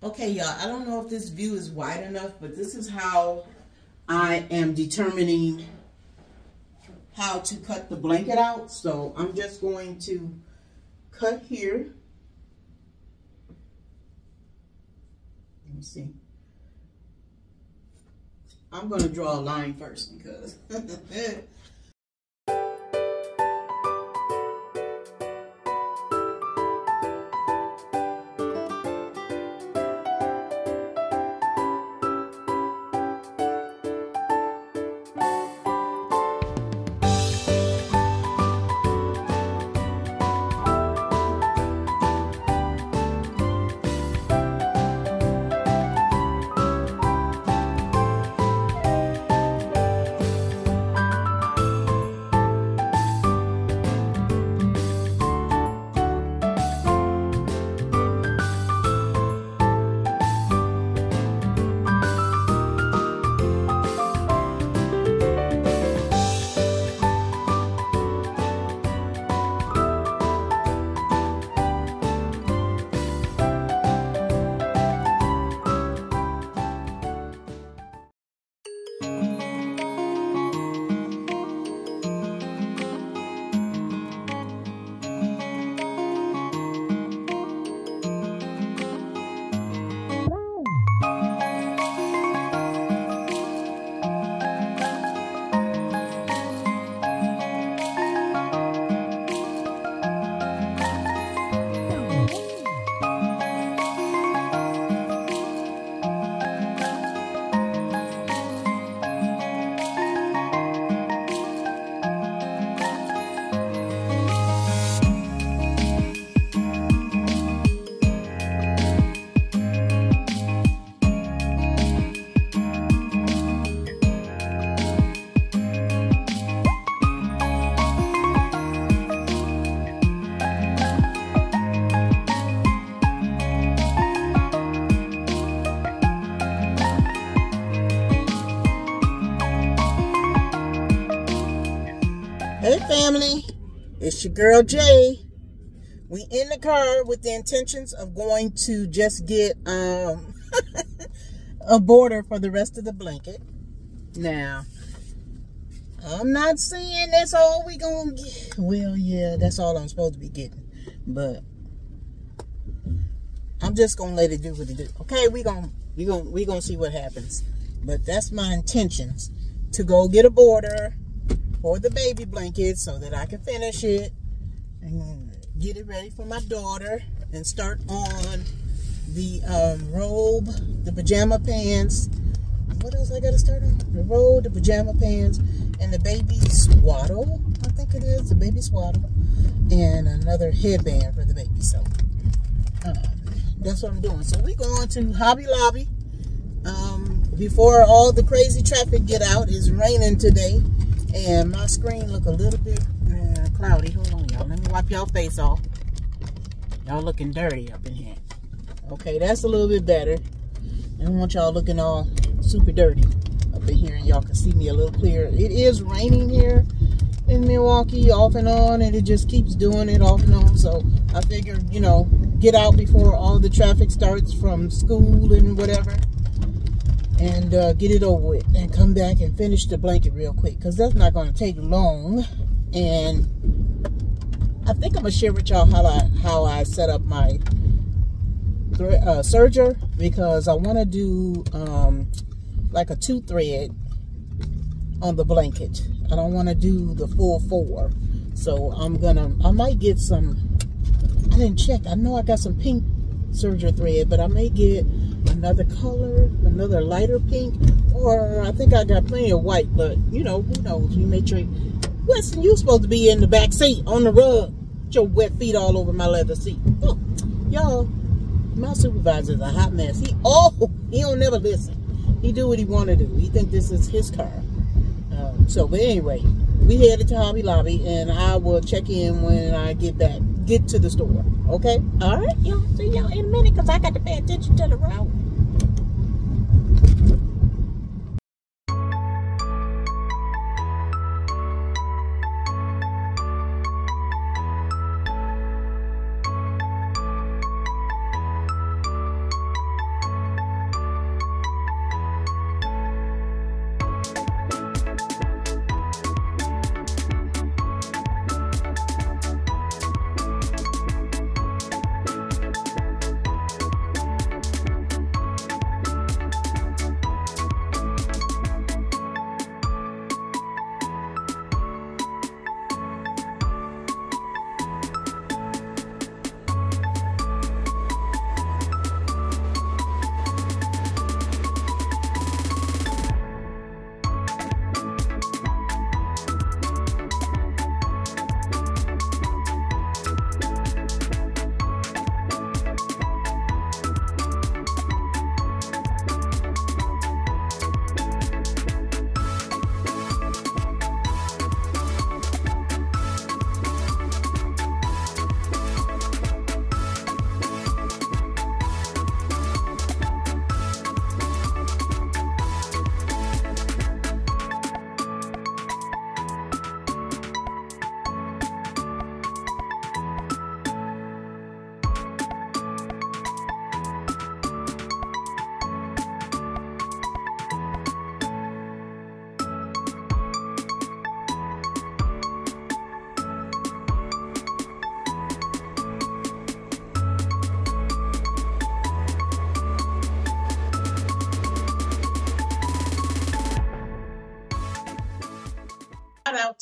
Okay, y'all, I don't know if this view is wide enough, but this is how I am determining how to cut the blanket out. So I'm just going to cut here. Let me see. I'm going to draw a line first because it's your girl Jay. We in the car with the intentions of going to just get um a border for the rest of the blanket. Now, I'm not saying that's all we gonna get. Well, yeah, that's all I'm supposed to be getting. But I'm just gonna let it do what it do. Okay, we gonna we gonna we gonna see what happens. But that's my intentions to go get a border for the baby blanket so that I can finish it and get it ready for my daughter and start on the um, robe, the pajama pants. What else I got to start on? The robe, the pajama pants, and the baby swaddle. I think it is the baby swaddle, and another headband for the baby. So um, that's what I'm doing. So we're going to Hobby Lobby. Um, before all the crazy traffic get out, it's raining today and my screen look a little bit uh, cloudy. Hold on, y'all. Let me wipe y'all face off. Y'all looking dirty up in here. Okay, that's a little bit better. I don't want y'all looking all super dirty up in here, and y'all can see me a little clearer. It is raining here in Milwaukee off and on, and it just keeps doing it off and on. So I figure, you know, get out before all the traffic starts from school and whatever and uh, get it over with and come back and finish the blanket real quick because that's not going to take long. And I think I'm gonna share with y'all how I how I set up my uh, serger because I want to do um, like a two thread on the blanket. I don't want to do the full four. So I'm gonna I might get some I didn't check. I know I got some pink serger thread but I may get another color, another lighter pink, or I think I got plenty of white, but you know, who knows? We may trade. Weston, you're supposed to be in the back seat on the rug. Get your wet feet all over my leather seat. Oh, y'all, my supervisor's a hot mess. He oh, he don't never listen. He do what he want to do. He think this is his car. Um, so, but anyway, we headed to Hobby Lobby, and I will check in when I get back, get to the store. Okay? All right, y'all. See y'all in a minute, cause I got to pay attention to the road.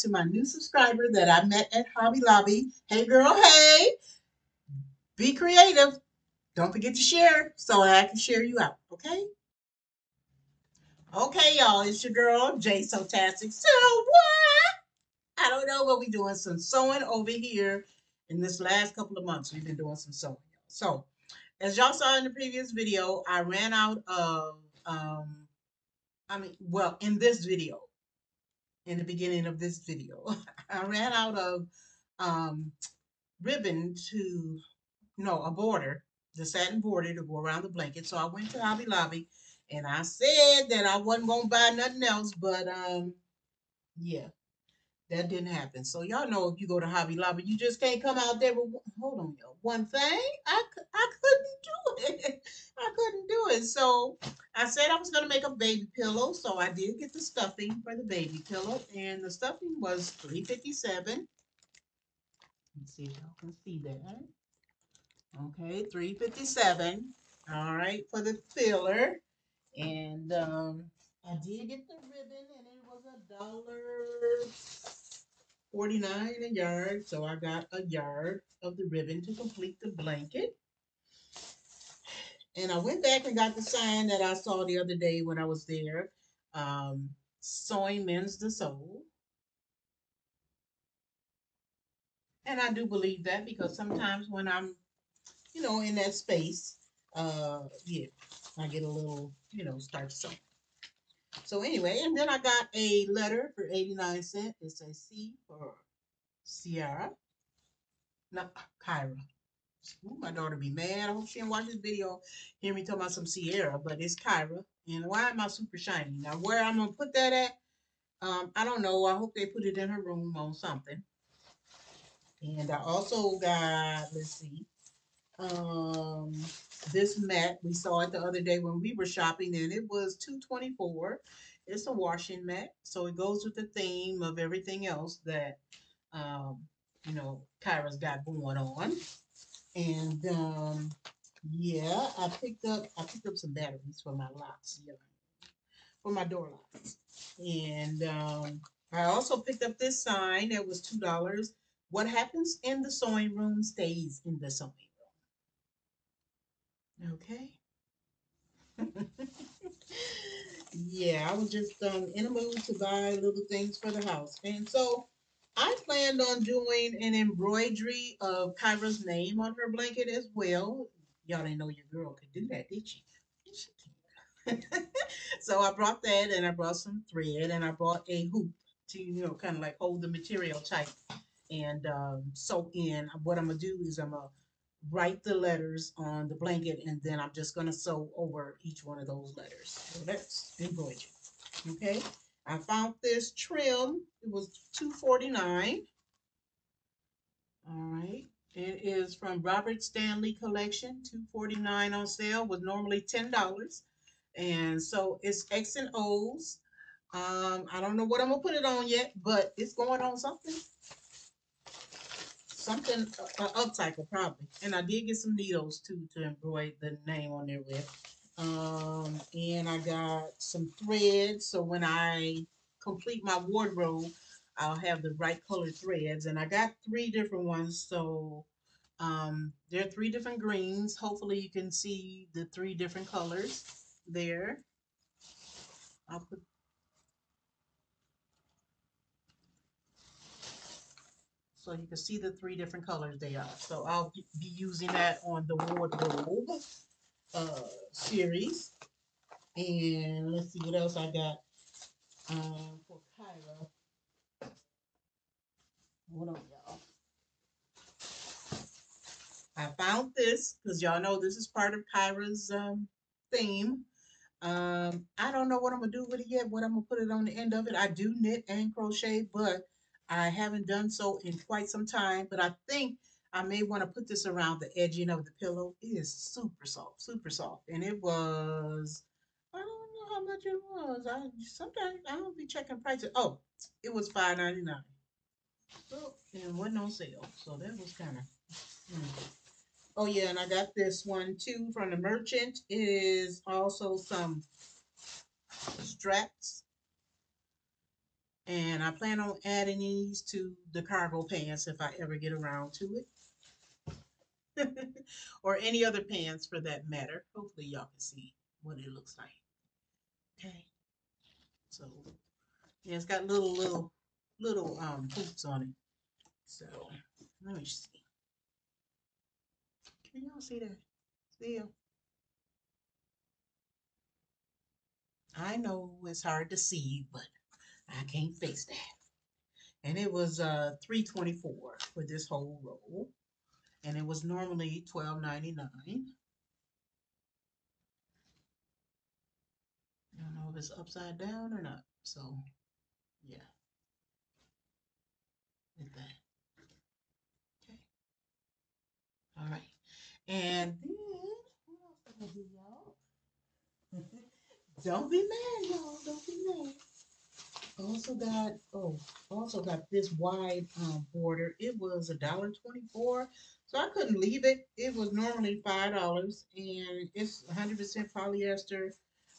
To my new subscriber that I met at Hobby Lobby. Hey girl, hey. Be creative. Don't forget to share so I can share you out, okay? Okay, y'all, it's your girl, J Sew Tastic. So what? I don't know what we're doing some sewing over here in this last couple of months. We've been doing some sewing. So, as y'all saw in the previous video, I ran out of, um, I mean, well, in this video, in the beginning of this video, I ran out of um, ribbon to, no, a border, the satin border to go around the blanket. So I went to Hobby Lobby and I said that I wasn't going to buy nothing else, but um, yeah, that didn't happen. So y'all know if you go to Hobby Lobby, you just can't come out there with hold on, yo. One thing, I I couldn't do it. I couldn't do it. So I said I was gonna make a baby pillow. So I did get the stuffing for the baby pillow, and the stuffing was three fifty seven. Let's see if y'all can see that. Okay, three fifty seven. All right, for the filler, and um, I did get the ribbon, and it was a dollar 49 a yard. So I got a yard of the ribbon to complete the blanket. And I went back and got the sign that I saw the other day when I was there. Um, Sewing Mends the Soul. And I do believe that because sometimes when I'm, you know, in that space, uh, yeah, I get a little, you know, start sewing. So anyway, and then I got a letter for 89 cents. It says C for Sierra. Not Kyra. Ooh, my daughter be mad. I hope she didn't watch this video. Hear me talking about some Sierra, but it's Kyra. And why am I super shiny? Now where I'm gonna put that at? Um, I don't know. I hope they put it in her room on something. And I also got, let's see, um, this mat. We saw it the other day when we were shopping, and it was 224 It's a washing mat, so it goes with the theme of everything else that um, you know Kyra's got going on. And um, yeah, I picked up I picked up some batteries for my locks, yeah, for my door locks. And um, I also picked up this sign that was two dollars. What happens in the sewing room stays in the sewing Okay. yeah, I was just um, in a mood to buy little things for the house. And so I planned on doing an embroidery of Kyra's name on her blanket as well. Y'all didn't know your girl could do that, did she? so I brought that and I brought some thread and I brought a hoop to, you know, kind of like hold the material tight and um, sew in. What I'm going to do is I'm going to write the letters on the blanket and then I'm just going to sew over each one of those letters. So that's embroidery. Okay. I found this trim. It was two forty nine. All right. It is from Robert Stanley Collection, two forty nine on sale, was normally $10. And so it's X and O's. Um, I don't know what I'm gonna put it on yet, but it's going on something something uh, upcycle probably. And I did get some needles too to embroider the name on there with. Um, and I got some threads so when I complete my wardrobe, I'll have the right color threads. And I got three different ones, so um, there are three different greens. Hopefully you can see the three different colors there. I'll put So you can see the three different colors they are. So I'll be using that on the wardrobe uh, series. And let's see what else I got um, for Kyra. Hold on, y'all. I found this because y'all know this is part of Kyra's um, theme. Um, I don't know what I'm gonna do with it yet. What I'm gonna put it on the end of it. I do knit and crochet, but I haven't done so in quite some time, but I think I may want to put this around the edging of the pillow. It is super soft, super soft. And it was, I don't know how much it was. I sometimes I don't be checking prices. Oh, it was five ninety nine. So and wasn't on sale. So that was kind of hmm. Oh yeah, and I got this one too from the merchant. It is also some straps And I plan on adding these to the cargo pants if I ever get around to it. or any other pants for that matter. Hopefully y'all can see what it looks like. Okay. So yeah, it's got little little little um hoops on it. So let me see. Can y'all see that? See them? I know it's hard to see, but I can't face that. And it was uh 324 for this whole roll. And it was normally 12.99. I don't know if it's upside down or not. So, yeah. With that. Okay. All right. And then, what else I do, y'all? don't be mad, y'all. Don't be mad. Also got, oh, also got this wide um, border. It was a dollar twenty-four. So I couldn't leave it. It was normally five dollars, and it's 100% polyester.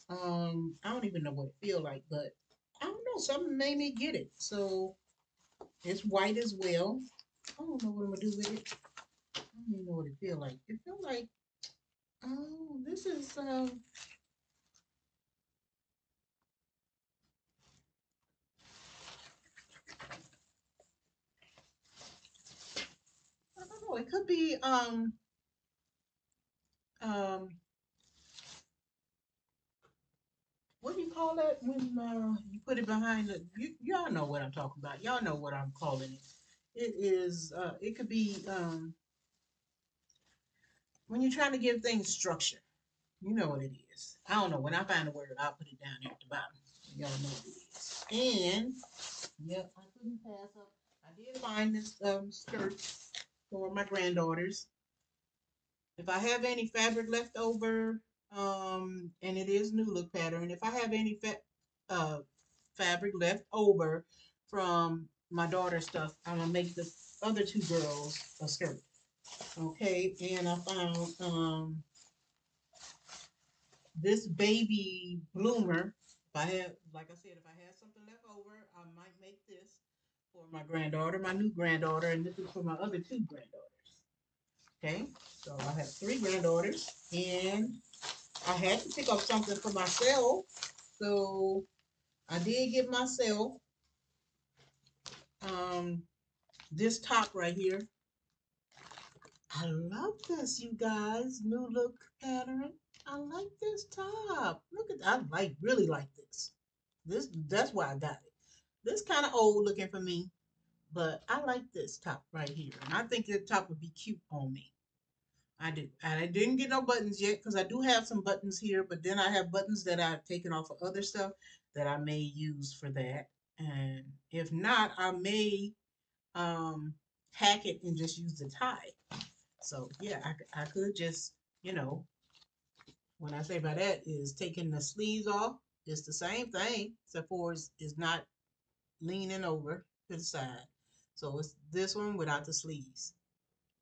Um, I don't even know what it feel like, but I don't know. Something made me get it. So it's white as well. I don't know what I'm gonna do with it. I don't even know what it feel like. It feel like, oh, this is um. I It could be um um what do you call that when uh, you put it behind the you, y'all know what I'm talking about. Y'all know what I'm calling it. It is uh it could be um when you're trying to give things structure. You know what it is. I don't know. When I find the word, I'll put it down here at the bottom. Y'all know what it is. And yep, I couldn't pass up. I did find this um skirt for my granddaughters. If I have any fabric left over, um, and it is new look pattern. If I have any fa- uh, fabric left over from my daughter's stuff, I'm gonna make the other two girls a skirt. Okay, and I found um this baby bloomer. If I have, like I said, if I have something left over, I might make this for my granddaughter, my new granddaughter, and this is for my other two granddaughters. Okay, so I have three granddaughters, and I had to pick up something for myself. So I did get myself um this top right here. I love this, you guys. New look pattern. I like this top. Look at I like really like this. This that's why I got it. This kind of old looking for me, but I like this top right here. And I think the top would be cute on me. I do. And I didn't get no buttons yet because I do have some buttons here, but then I have buttons that I've taken off of other stuff that I may use for that. And if not, I may um, hack it and just use the tie. So yeah, I, I could just, you know, when I say by that is taking the sleeves off. It's the same thing, except for it's, it's not leaning over to the side. So it's this one without the sleeves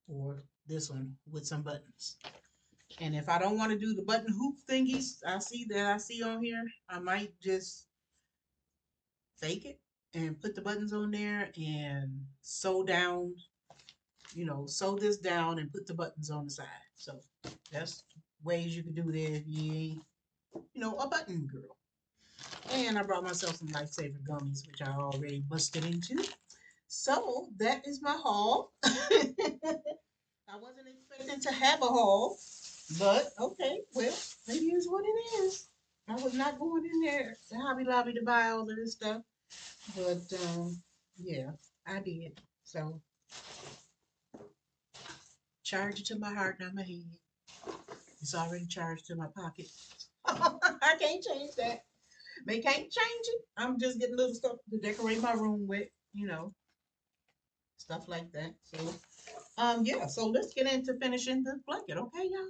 or this one with some buttons. And if I don't want to do the button hoop thingies I see that I see on here, I might just fake it and put the buttons on there and sew down, you know, sew this down and put the buttons on the side. So that's ways you can do that if you ain't, you know, a button girl. And I brought myself some Lifesaver gummies, which I already busted into. So that is my haul. I wasn't expecting to have a haul, but okay, well, maybe it's what it is. I was not going in there to Hobby Lobby to buy all of this stuff, but um, yeah, I did. So charge it to my heart, not my head. It's already charged to my pocket. I can't change that. They can't change it. I'm just getting little stuff to decorate my room with, you know, stuff like that. So um, yeah, so let's get into finishing the blanket, okay, y'all?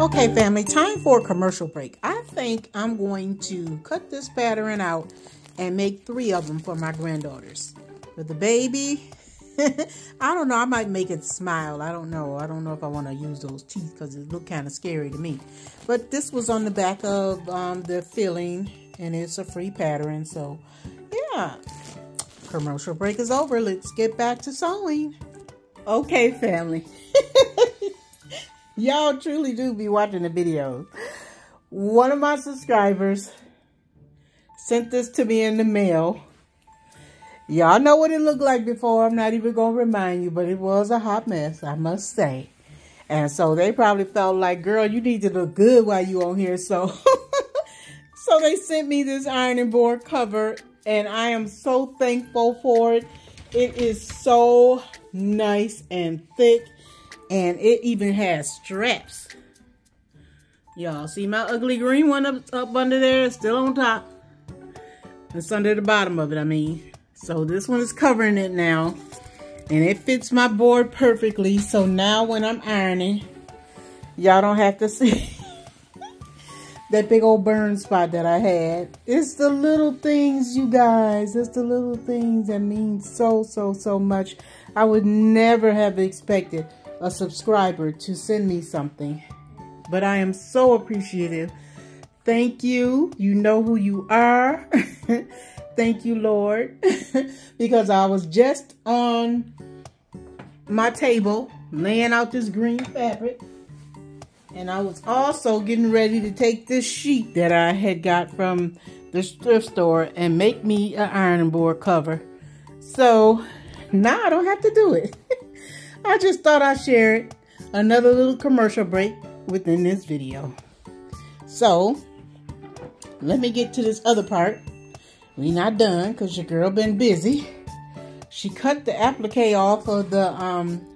Okay, family, time for a commercial break. I think I'm going to cut this pattern out and make three of them for my granddaughters. For the baby, I don't know. I might make it smile. I don't know. I don't know if I want to use those teeth because it looked kind of scary to me. But this was on the back of um, the filling, and it's a free pattern. So, yeah. Commercial break is over. Let's get back to sewing. Okay, family. Y'all truly do be watching the videos. One of my subscribers sent this to me in the mail Y'all know what it looked like before. I'm not even going to remind you, but it was a hot mess, I must say. And so they probably felt like, girl, you need to look good while you on here. So, so they sent me this ironing board cover, and I am so thankful for it. It is so nice and thick, and it even has straps. Y'all see my ugly green one up, up under there? It's still on top. It's under the bottom of it, I mean. So this one is covering it now. And it fits my board perfectly. So now when I'm ironing, y'all don't have to see that big old burn spot that I had. It's the little things, you guys. It's the little things that mean so, so, so much. I would never have expected a subscriber to send me something. But I am so appreciative. Thank you. You know who you are. Thank you, Lord, because I was just on my table laying out this green fabric. And I was also getting ready to take this sheet that I had got from the thrift store and make me an ironing board cover. So now I don't have to do it. I just thought I'd share it. Another little commercial break within this video. So let me get to this other part we not done because your girl been busy. She cut the applique off of the um,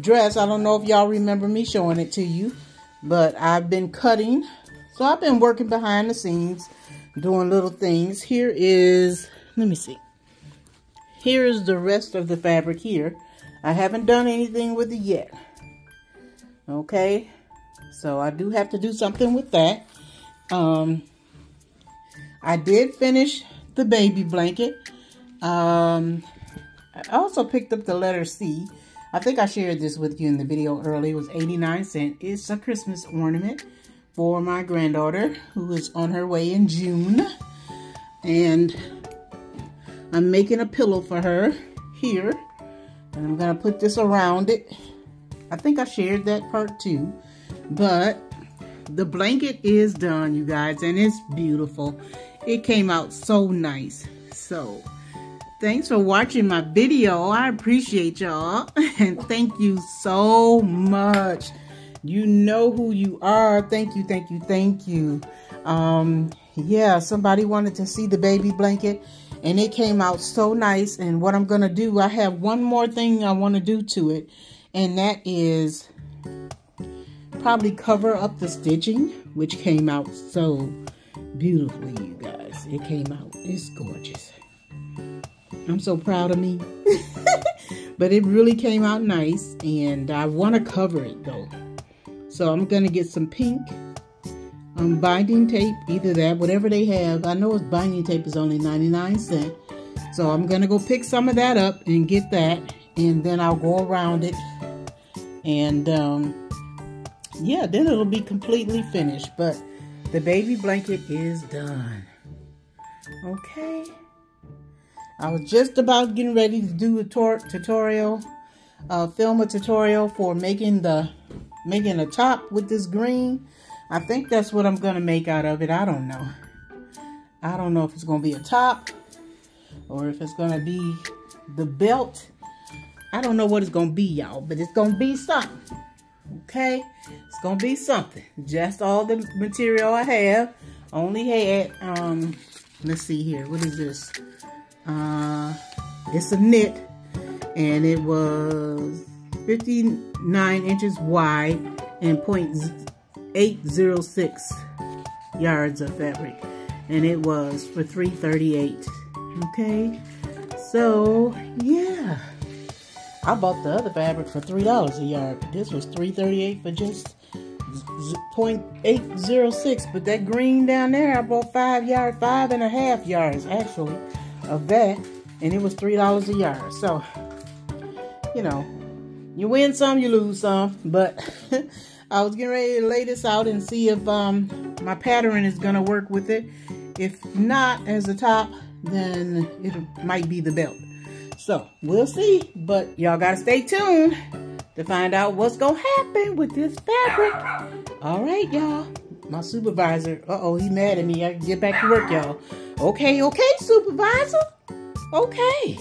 dress. I don't know if y'all remember me showing it to you, but I've been cutting. So I've been working behind the scenes, doing little things. Here is, let me see. Here is the rest of the fabric here. I haven't done anything with it yet. Okay, so I do have to do something with that. Um, I did finish the baby blanket. Um, I also picked up the letter C. I think I shared this with you in the video earlier. It was 89 cents. It's a Christmas ornament for my granddaughter who is on her way in June. And I'm making a pillow for her here. And I'm going to put this around it. I think I shared that part too. But the blanket is done, you guys. And it's beautiful. It came out so nice. So, thanks for watching my video. I appreciate y'all. And thank you so much. You know who you are. Thank you, thank you, thank you. Um, yeah, somebody wanted to see the baby blanket. And it came out so nice. And what I'm going to do, I have one more thing I want to do to it. And that is probably cover up the stitching, which came out so beautifully, you guys. It came out. It's gorgeous. I'm so proud of me. but it really came out nice. And I want to cover it, though. So I'm going to get some pink um, binding tape. Either that, whatever they have. I know it's binding tape is only 99 cents. So I'm going to go pick some of that up and get that. And then I'll go around it. And, um, yeah, then it'll be completely finished. But the baby blanket is done. Okay. I was just about getting ready to do a tutorial, uh, film a tutorial for making the making a top with this green. I think that's what I'm gonna make out of it. I don't know. I don't know if it's gonna be a top or if it's gonna be the belt. I don't know what it's gonna be, y'all, but it's gonna be something. Okay? It's gonna be something. Just all the material I have. Only had, um, let's see here. What is this? Uh, it's a knit. And it was 59 inches wide and 0.806 yards of fabric. And it was for 338 Okay? So, yeah. I bought the other fabric for $3 a yard. This was $3.38 for just 0.806. But that green down there, I bought five yards, five and a half yards actually of that. And it was $3 a yard. So you know, you win some, you lose some. But I was getting ready to lay this out and see if um, my pattern is to work with it. If not as the top, then it might be the belt. So we'll see. But y'all got to stay tuned to find out what's to happen with this fabric. All right, y'all. My supervisor. Uh-oh, he mad at me. I get back to work, y'all. Okay, okay, supervisor. Okay.